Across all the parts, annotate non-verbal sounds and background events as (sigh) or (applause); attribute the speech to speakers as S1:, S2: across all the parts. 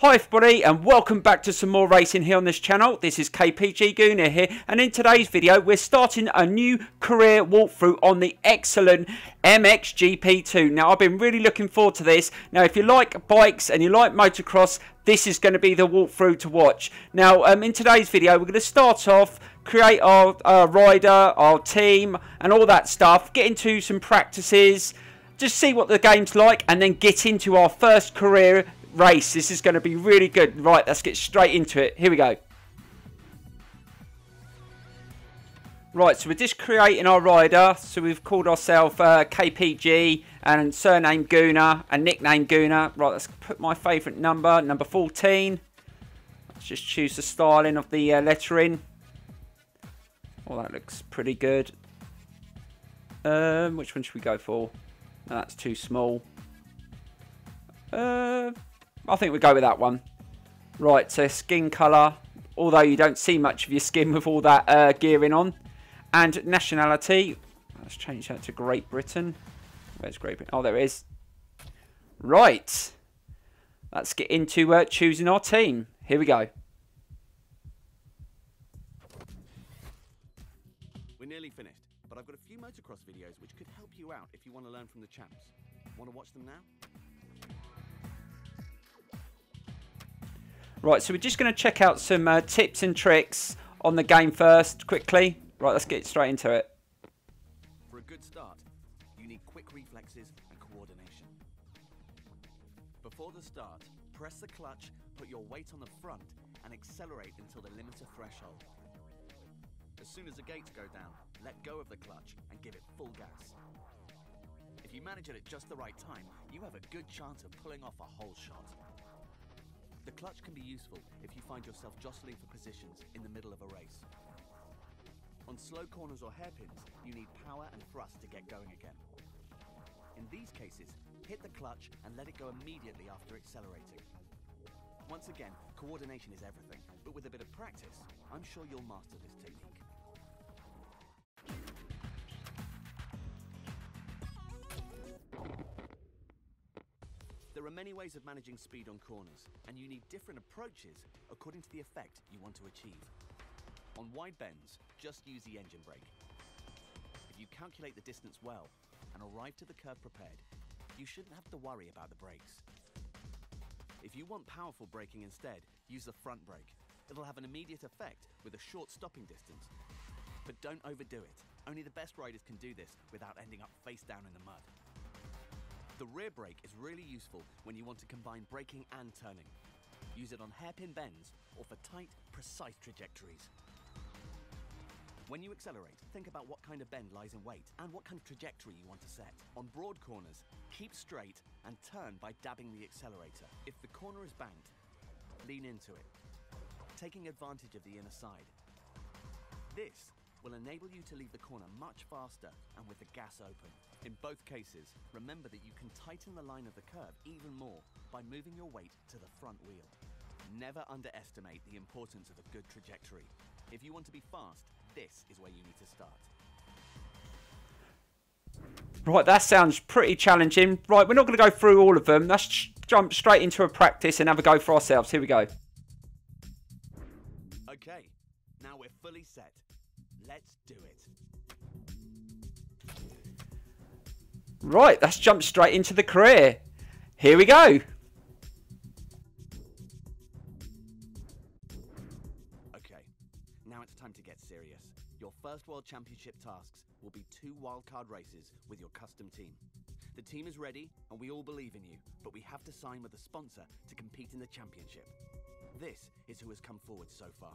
S1: Hi everybody and welcome back to some more racing here on this channel. This is KPG Gooner here and in today's video we're starting a new career walkthrough on the excellent MXGP2. Now I've been really looking forward to this. Now if you like bikes and you like motocross this is going to be the walkthrough to watch. Now um, in today's video we're going to start off create our uh, rider, our team and all that stuff. Get into some practices just see what the game's like and then get into our first career race. This is going to be really good. Right, let's get straight into it. Here we go. Right, so we're just creating our rider. So we've called ourselves uh, KPG and surname Gooner and nickname Gooner. Right, let's put my favourite number, number 14. Let's just choose the styling of the uh, lettering. Well, that looks pretty good. Um, which one should we go for? No, that's too small. Uh, I think we go with that one. Right, so skin colour. Although you don't see much of your skin (laughs) with all that uh, gearing on. And nationality. Let's change that to Great Britain. Where's Great Britain? Oh, there it is. Right. Let's get into uh, choosing our team. Here we go.
S2: We're nearly finished, but I've got a few motocross videos which could help you out if you want to learn from the champs. Want to watch them now?
S1: Right, so we're just going to check out some uh, tips and tricks on the game first, quickly. Right, let's get straight into it.
S2: For a good start, you need quick reflexes and coordination. Before the start, press the clutch, put your weight on the front, and accelerate until the limiter threshold. As soon as the gates go down, let go of the clutch and give it full gas. If you manage it at just the right time, you have a good chance of pulling off a hole shot. The clutch can be useful if you find yourself jostling for positions in the middle of a race. On slow corners or hairpins, you need power and thrust to get going again. In these cases, hit the clutch and let it go immediately after accelerating. Once again, coordination is everything, but with a bit of practice, I'm sure you'll master this technique. Many ways of managing speed on corners, and you need different approaches according to the effect you want to achieve. On wide bends, just use the engine brake. If you calculate the distance well and arrive to the curve prepared, you shouldn't have to worry about the brakes. If you want powerful braking instead, use the front brake. It'll have an immediate effect with a short stopping distance. But don't overdo it. Only the best riders can do this without ending up face down in the mud. The rear brake is really useful when you want to combine braking and turning. Use it on hairpin bends or for tight, precise trajectories. When you accelerate, think about what kind of bend lies in wait and what kind of trajectory you want to set. On broad corners, keep straight and turn by dabbing the accelerator. If the corner is banked, lean into it, taking advantage of the inner side. This will enable you to leave the corner much faster and with the gas open. In both cases, remember that you can tighten the line of the curve even more by moving your weight to the front wheel. Never underestimate the importance of a good trajectory. If you want to be fast, this is where you need to start.
S1: Right, that sounds pretty challenging. Right, we're not going to go through all of them. Let's jump straight into a practice and have a go for ourselves. Here we go.
S2: Okay, now we're fully set. Let's do it.
S1: Right, let's jump straight into the career. Here we go.
S2: Okay, now it's time to get serious. Your first World Championship tasks will be two wildcard races with your custom team. The team is ready, and we all believe in you, but we have to sign with a sponsor to compete in the championship. This is who has come forward so far.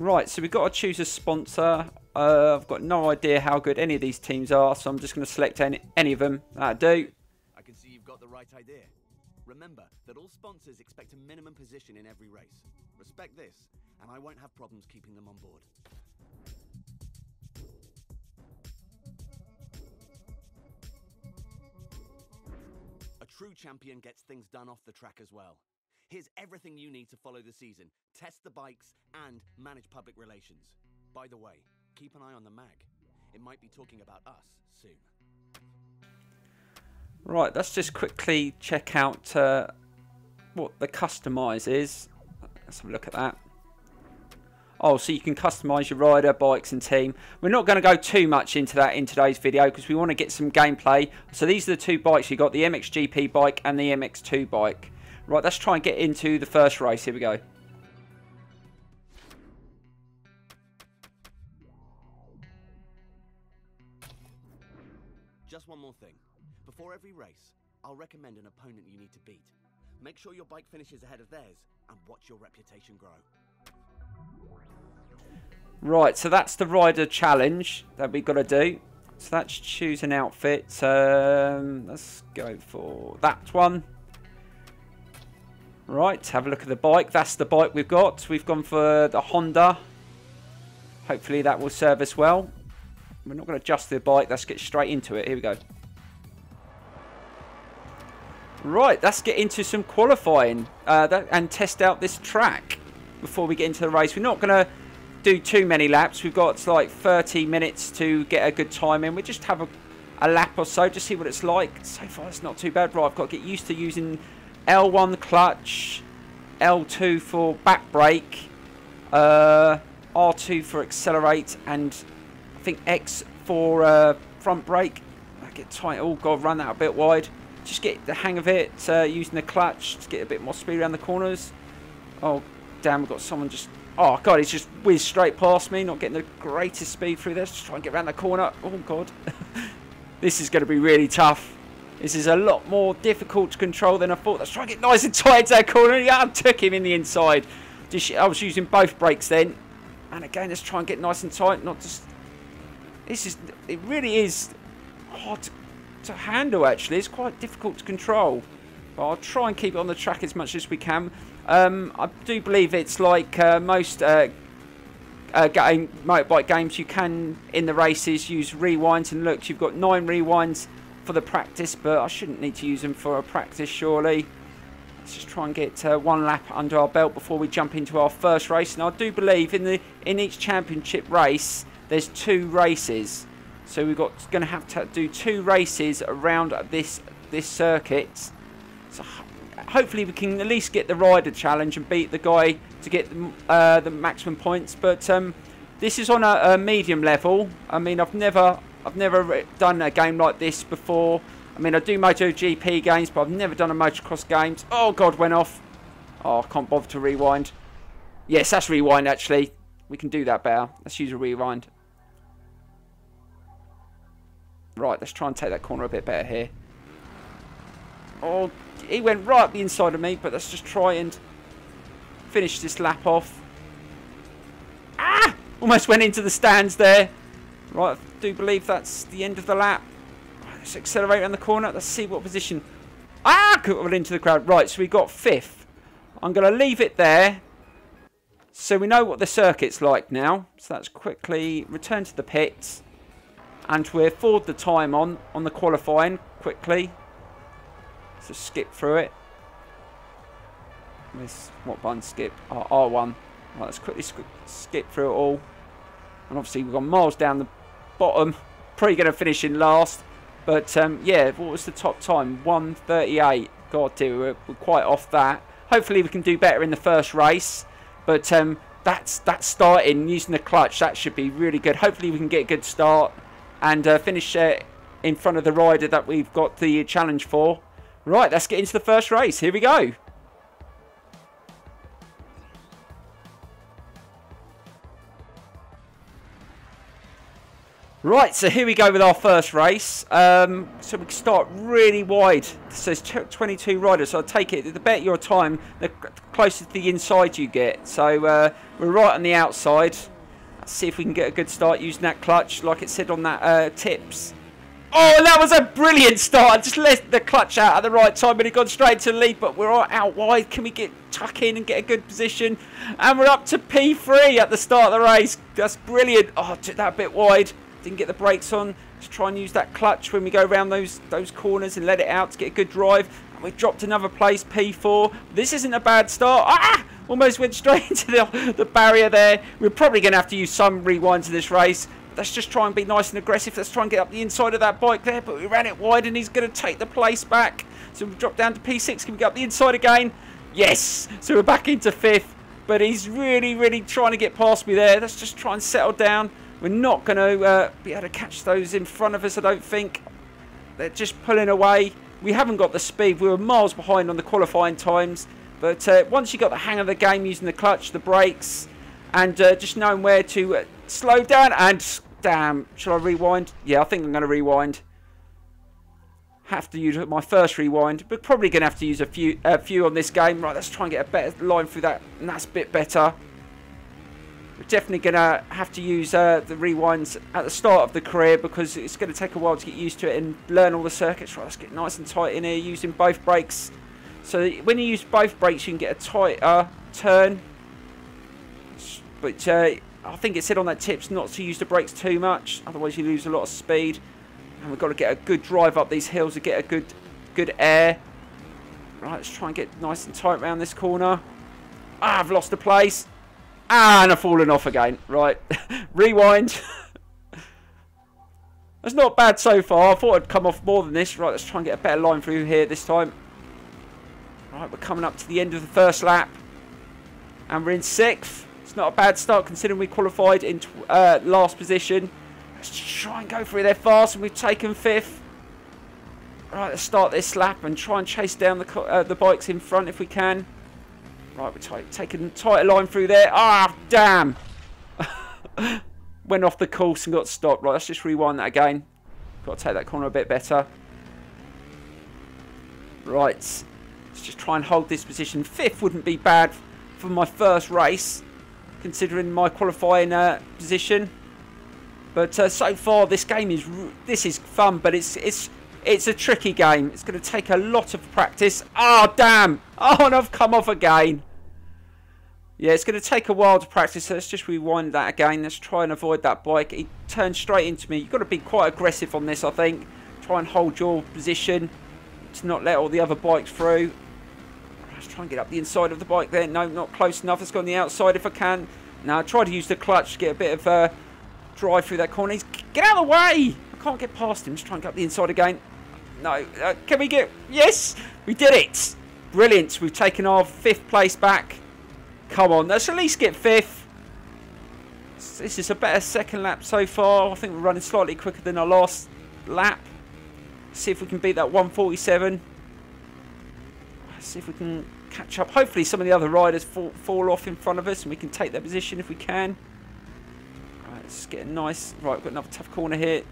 S1: Right, so we've got to choose a sponsor. Uh, I've got no idea how good any of these teams are, so I'm just going to select any, any of them. That'll do.
S2: I can see you've got the right idea. Remember that all sponsors expect a minimum position in every race. Respect this, and I won't have problems keeping them on board. A true champion gets things done off the track as well. Here's everything you need to follow the season, test the bikes, and manage public relations. By the way, keep an eye on the mag. It might be talking about us soon.
S1: Right, let's just quickly check out uh, what the customize is. Let's have a look at that. Oh, so you can customize your rider, bikes and team. We're not going to go too much into that in today's video because we want to get some gameplay. So these are the two bikes. You've got the MXGP bike and the MX2 bike. Right, let's try and get into the first race. Here we go.
S2: Just one more thing. Before every race, I'll recommend an opponent you need to beat. Make sure your bike finishes ahead of theirs and watch your reputation grow.
S1: Right, so that's the rider challenge that we've got to do. So let's choose an outfit. Um, let's go for that one. Right, have a look at the bike. That's the bike we've got. We've gone for the Honda. Hopefully that will serve us well. We're not going to adjust the bike. Let's get straight into it. Here we go. Right, let's get into some qualifying uh, that, and test out this track before we get into the race. We're not going to do too many laps. We've got like 30 minutes to get a good time in. We just have a, a lap or so to see what it's like. So far, it's not too bad. Right, I've got to get used to using L1 clutch, L2 for back brake, uh, R2 for accelerate, and I think X for uh, front brake. I get tight. Oh god, run that a bit wide. Just get the hang of it uh, using the clutch to get a bit more speed around the corners. Oh damn, we've got someone just Oh, God, he's just whizzed straight past me, not getting the greatest speed through this. Just try and get around the corner. Oh, God. (laughs) this is going to be really tough. This is a lot more difficult to control than I thought. Let's try and get nice and tight to that corner. Yeah, I took him in the inside. I was using both brakes then. And again, let's try and get nice and tight. Not just... This is... It really is hard to, to handle, actually. It's quite difficult to control. But I'll try and keep it on the track as much as we can. Um, I do believe it's like uh, most uh, uh, game, motorbike games, you can, in the races, use rewinds. And look, you've got nine rewinds for the practice, but I shouldn't need to use them for a practice, surely. Let's just try and get uh, one lap under our belt before we jump into our first race. And I do believe in the in each championship race, there's two races. So we've got going to have to do two races around this this circuit. So hopefully we can at least get the rider challenge and beat the guy to get the, uh, the maximum points. But um, this is on a, a, medium level. I mean, I've never, I've never done a game like this before. I mean, I do MotoGP games, but I've never done a motocross games. Oh God, went off. Oh, I can't bother to rewind. Yes, that's rewind actually. We can do that better. Let's use a rewind. Right, let's try and take that corner a bit better here. Oh, he went right up the inside of me, but let's just try and finish this lap off. Ah! Almost went into the stands there. Right, I do believe that's the end of the lap. let's accelerate around the corner. Let's see what position. Ah! Got into the crowd. Right, so we got fifth. I'm going to leave it there. So we know what the circuit's like now. So let's quickly return to the pits. And we'll forward the time on, on the qualifying quickly. So skip through it. This what button skip? Oh, R1. Right, let's quickly skip through it all. And obviously we've gone miles down the bottom. Probably going to finish in last. But um, yeah, what was the top time? 138. God, dear, we're, we're, quite off that. Hopefully we can do better in the first race. But um, that's that's starting using the clutch. That should be really good. Hopefully we can get a good start and uh, finish uh, in front of the rider that we've got the challenge for. Right, let's get into the first race. Here we go. Right, so here we go with our first race. Um, so we start really wide. It says 22 riders, so I take it, the better your time, the closer to the inside you get. So uh, we're right on the outside. Let's see if we can get a good start using that clutch, like it said on that uh, tips. Oh, that was a brilliant start. I just let the clutch out at the right time and it gone straight to lead, but we're out wide. Can we get tuck in and get a good position? And we're up to P3 at the start of the race. That's brilliant. Oh, took that a bit wide. Didn't get the brakes on. Let's try and use that clutch when we go around those, those corners and let it out to get a good drive. And we've dropped another place, P4. This isn't a bad start. Ah! Almost went straight (laughs) into the, the barrier there. We're probably going to have to use some rewinds in this race. Let's just try and be nice and aggressive. Let's try and get up the inside of that bike there. But we ran it wide and he's going to take the place back. So we've dropped down to P6. Can we get up the inside again? Yes. So we're back into fifth. But he's really, really trying to get past me there. Let's just try and settle down. We're not going to uh, be able to catch those in front of us, I don't think. They're just pulling away. We haven't got the speed. We were miles behind on the qualifying times. But uh, once you got the hang of the game using the clutch, the brakes, and uh, just knowing where to uh, slow down and Damn, shall I rewind? Yeah, I think I'm going to rewind. Have to use my first rewind, but probably going to have to use a few, a few on this game. Right, let's try and get a better line through that, and that's a bit better. We're definitely going to have to use uh, the rewinds at the start of the career because it's going to take a while to get used to it and learn all the circuits. Right, let's get nice and tight in here using both brakes. So when you use both brakes, you can get a tighter turn. But uh, I think it said on that tips not to use the brakes too much, otherwise you lose a lot of speed. And we've got to get a good drive up these hills to get a good, good air. Right, let's try and get nice and tight around this corner. Ah, I've lost the place. Ah, and I've fallen off again. Right, (laughs) rewind. (laughs) That's not bad so far. I thought I'd come off more than this. Right, let's try and get a better line through here this time. Right, we're coming up to the end of the first lap. And we're in sixth. It's not a bad start considering we qualified in uh, last position. Let's try and go through there fast and we've taken fifth. Right, let's start this lap and try and chase down the, uh, the bikes in front if we can. Right, we're taking a tighter line through there. Ah, damn! (laughs) Went off the course and got stopped. Right, let's just rewind that again. Got to take that corner a bit better. Right, let's just try and hold this position. Fifth wouldn't be bad for my first race considering my qualifying uh, position. But uh, so far, this game is this is fun, but it's it's it's a tricky game. It's going to take a lot of practice. Oh damn! (laughs) Oh, and I've come off again. Yeah, it's going to take a while to practice. Let's just rewind that again. Let's try and avoid that bike. He turned straight into me. You've got to be quite aggressive on this, I think. Try and hold your position to not let all the other bikes through. Let's try and get up the inside of the bike there. No, not close enough. Let's go on the outside if I can. Now, try to use the clutch to get a bit of uh, drive through that corner. He's, get out of the way! I can't get past him. Let's try and get up the inside again. No. Uh, can we get... Yes! We did it! Brilliant. We've taken our fifth place back. Come on. Let's at least get fifth. This is a better second lap so far. I think we're running slightly quicker than our last lap. See if we can beat that 147 see if we can catch up. Hopefully some of the other riders fall, fall off in front of us and we can take their position if we can. Right, let's get a nice... Right, we've got another tough corner here.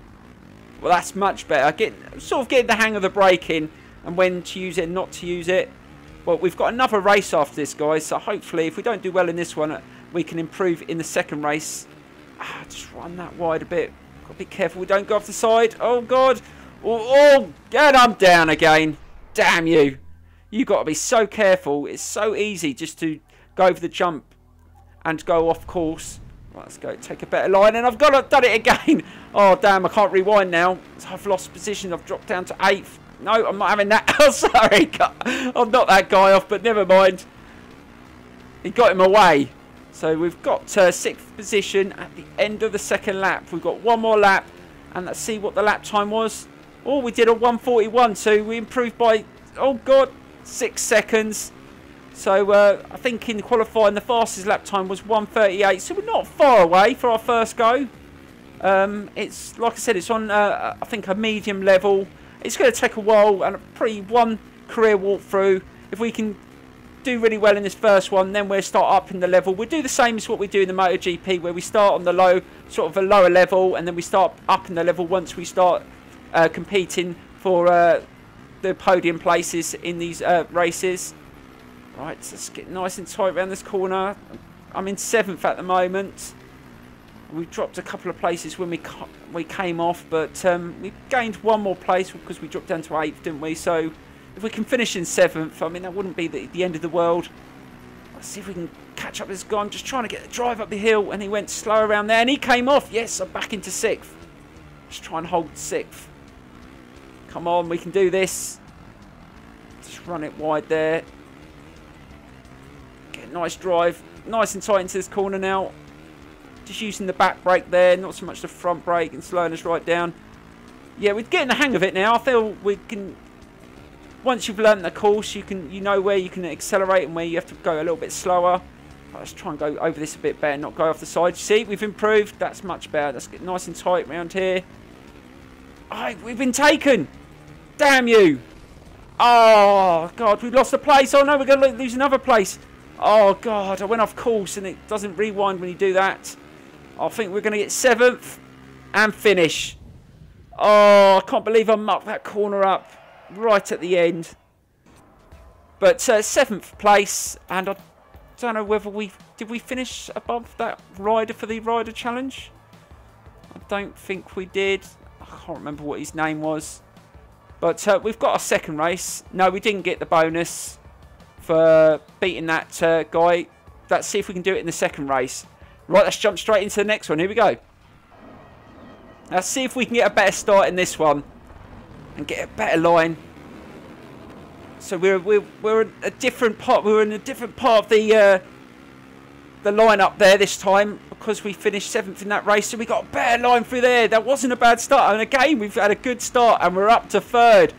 S1: Well, that's much better. Get Sort of getting the hang of the braking and when to use it and not to use it. Well, we've got another race after this, guys. So hopefully, if we don't do well in this one, we can improve in the second race. Ah, just run that wide a bit. Got to be careful we don't go off the side. Oh, God. Oh, oh, I'm down again. Damn you. You've got to be so careful. It's so easy just to go over the jump and go off course. Right, let's go take a better line. And I've got to done it again. (laughs) Oh, damn. I can't rewind now. I've lost position. I've dropped down to eighth. No, I'm not having that. (laughs) Oh, sorry. I'm not that guy off, but never mind. He got him away. So we've got uh, sixth position at the end of the second lap. We've got one more lap. And let's see what the lap time was. Oh, we did a 141. So we improved by... Oh, God six seconds. So uh, I think in qualifying the fastest lap time was 138. So we're not far away for our first go. Um, it's like I said, it's on uh, I think a medium level. It's going to take a while and a pretty one career walkthrough. If we can do really well in this first one, then we'll start up in the level. We'll do the same as what we do in the MotoGP, where we start on the low, sort of a lower level, and then we start up in the level once we start uh, competing for uh, the podium places in these uh, races. Right, let's get nice and tight around this corner. I'm in seventh at the moment. We dropped a couple of places when we we came off, but um, we gained one more place because we dropped down to eighth, didn't we? So if we can finish in seventh, I mean that wouldn't be the, the end of the world. Let's see if we can catch up this guy. I'm just trying to get the drive up the hill, and he went slow around there, and he came off. Yes, I'm back into sixth. Just try and hold sixth. Come on, we can do this. Just run it wide there. Get a nice drive. Nice and tight into this corner now. Just using the back brake there, not so much the front brake and slowing us right down. Yeah, we're getting the hang of it now. I feel we can... Once you've learned the course, you can you know where you can accelerate and where you have to go a little bit slower. Let's try and go over this a bit better, not go off the side. See, we've improved. That's much better. Let's get nice and tight around here. Oh, we've been taken. Damn you. Oh, God, we've lost a place. Oh, no, we're going to lose another place. Oh, God, I went off course and it doesn't rewind when you do that. I think we're going to get seventh and finish. Oh, I can't believe I mucked that corner up right at the end. But uh, seventh place, and I don't know whether we did we finish above that rider for the rider challenge. I don't think we did. I can't remember what his name was. But uh, we've got a second race. No, we didn't get the bonus for beating that uh, guy. Let's see if we can do it in the second race. Right, let's jump straight into the next one. Here we go. Let's see if we can get a better start in this one and get a better line. So we're we're we're in a different part. We're in a different part of the uh, the line up there this time because we finished seventh in that race. So we got a better line through there. That wasn't a bad start. And again, we've had a good start and we're up to third.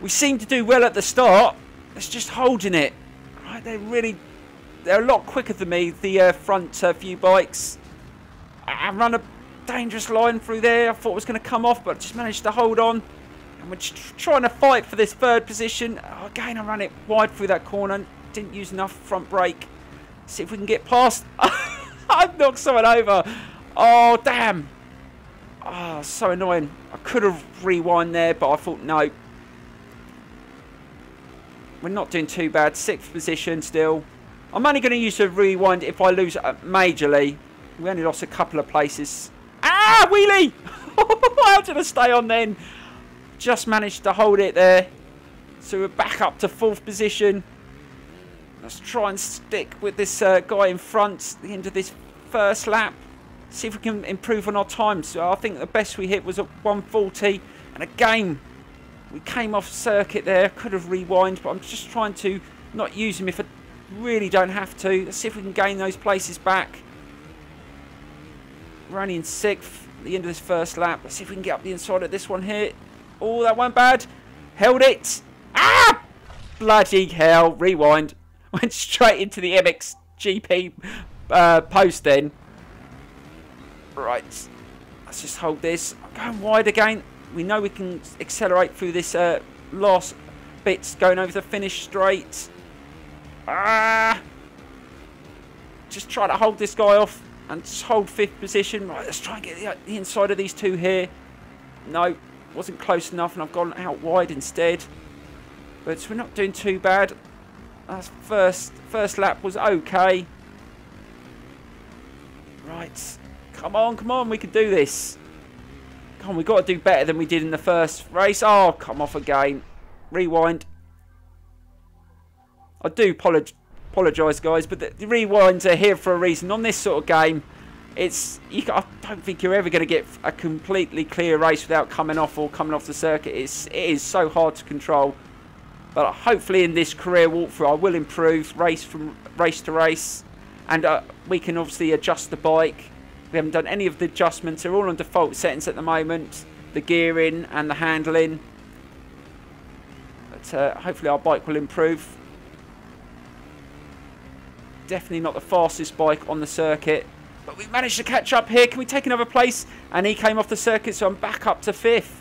S1: We seem to do well at the start. It's just holding it. Right, they're really they're a lot quicker than me. The uh, front uh, few bikes. I run a dangerous line through there. I thought it was going to come off, but just managed to hold on. And we're trying to fight for this third position. Oh, again, I ran it wide through that corner. Didn't use enough front brake. See if we can get past. (laughs) I've knocked someone over. Oh, damn. Oh, so annoying. I could have rewind there, but I thought, no. We're not doing too bad. Sixth position still. I'm only going to use a rewind if I lose majorly. We only lost a couple of places. Ah, wheelie! (laughs) How did I stay on then? Just managed to hold it there. So we're back up to fourth position. Let's try and stick with this uh, guy in front the end of this first lap. See if we can improve on our time. So I think the best we hit was at 140. And again, we came off circuit there. Could have rewind, but I'm just trying to not use him if I really don't have to. Let's see if we can gain those places back. In sixth at the end of this first lap. Let's see if we can get up the inside of this one here. Oh, that went bad. Held it. Ah! Bloody hell. Rewind. (laughs) Went straight into the MXGP uh, post then. Right. Let's just hold this. Going wide again. We know we can accelerate through this uh, last bits going over the finish straight. Ah! Just try to hold this guy off and hold fifth position. Right, let's try and get the, inside of these two here. No, wasn't close enough and I've gone out wide instead. But we're not doing too bad. That first, first lap was okay. Right. Come on, come on, we can do this. Come on, we've got to do better than we did in the first race. Oh, come off again. Rewind. I do apologise guys, but the, the, rewinds are here for a reason. On this sort of game, it's you, I don't think you're ever going to get a completely clear race without coming off or coming off the circuit. It's, it is so hard to control. But hopefully in this career walkthrough, I will improve race from race to race. And uh, we can obviously adjust the bike. We haven't done any of the adjustments. They're all on default settings at the moment. The gearing and the handling. But uh, hopefully our bike will improve definitely not the fastest bike on the circuit. But we managed to catch up here. Can we take another place? And he came off the circuit, so I'm back up to fifth.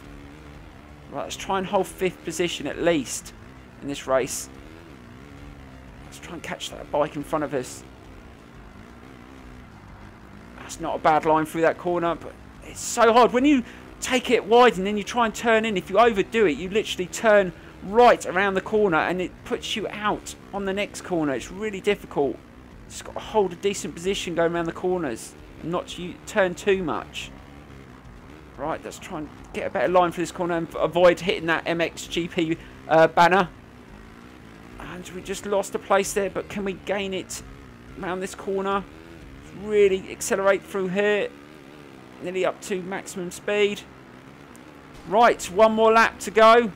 S1: Right, let's try and hold fifth position at least in this race. Let's try and catch that bike in front of us. That's not a bad line through that corner, but it's so hard. When you take it wide and then you try and turn in, if you overdo it, you literally turn right around the corner and it puts you out on the next corner. It's really difficult. Just got to hold a decent position going around the corners. Not turn too much. Right, let's try and get a better line for this corner and avoid hitting that MXGP uh, banner. And we just lost a place there, but can we gain it around this corner? Really accelerate through here. Nearly up to maximum speed. Right, one more lap to go.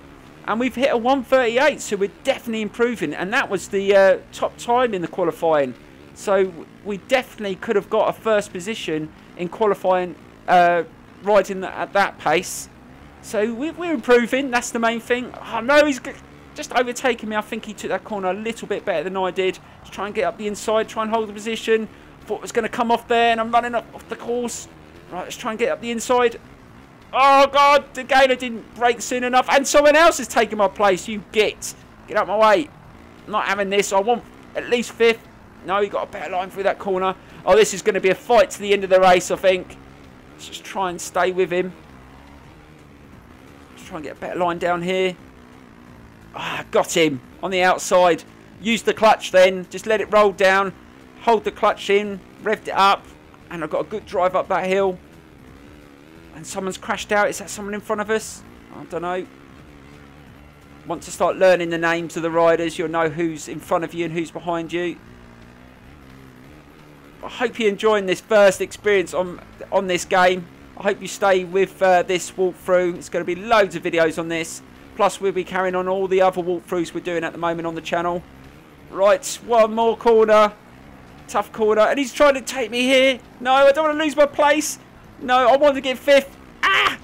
S1: and we've hit a 138 so we're definitely improving and that was the uh, top time in the qualifying so we definitely could have got a first position in qualifying uh, riding at that pace so we're improving that's the main thing I oh, know he's just overtaking me I think he took that corner a little bit better than I did to try and get up the inside try and hold the position thought it was going to come off there and I'm running off the course right let's try and get up the inside Oh, God. The Gainer didn't brake soon enough. And someone else is taking my place. You git. Get out my way. I'm not having this. I want at least fifth. No, he got a better line through that corner. Oh, this is going to be a fight to the end of the race, I think. Let's just try and stay with him. Let's try and get a better line down here. Ah, got him on the outside. Use the clutch then. Just let it roll down. Hold the clutch in. Revved it up. And I've got a good drive up that hill. And someone's crashed out. Is that someone in front of us? I don't know. Want to start learning the names of the riders. You'll know who's in front of you and who's behind you. I hope you're enjoying this first experience on on this game. I hope you stay with uh, this walkthrough. It's going to be loads of videos on this. Plus, we'll be carrying on all the other walkthroughs we're doing at the moment on the channel. Right, one more corner. Tough corner. And he's trying to take me here. No, I don't want to lose my place. No, I want to get fifth. Ah!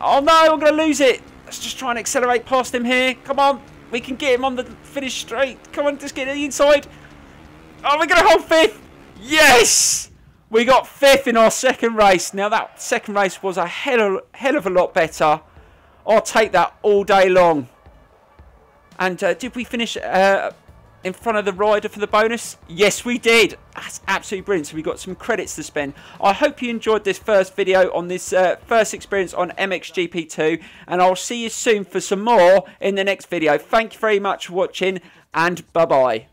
S1: Oh no, I'm going to lose it. Let's just try and accelerate past him here. Come on. We can get him on the finish straight. Come on, just get inside. Oh, we're going to hold fifth. Yes! We got fifth in our second race. Now, that second race was a hell of, hell of a lot better. I'll take that all day long. And uh, did we finish uh, in front of the rider for the bonus? Yes, we did. That's absolutely brilliant. So we got some credits to spend. I hope you enjoyed this first video on this uh, first experience on MXGP2. And I'll see you soon for some more in the next video. Thank you very much for watching and bye-bye.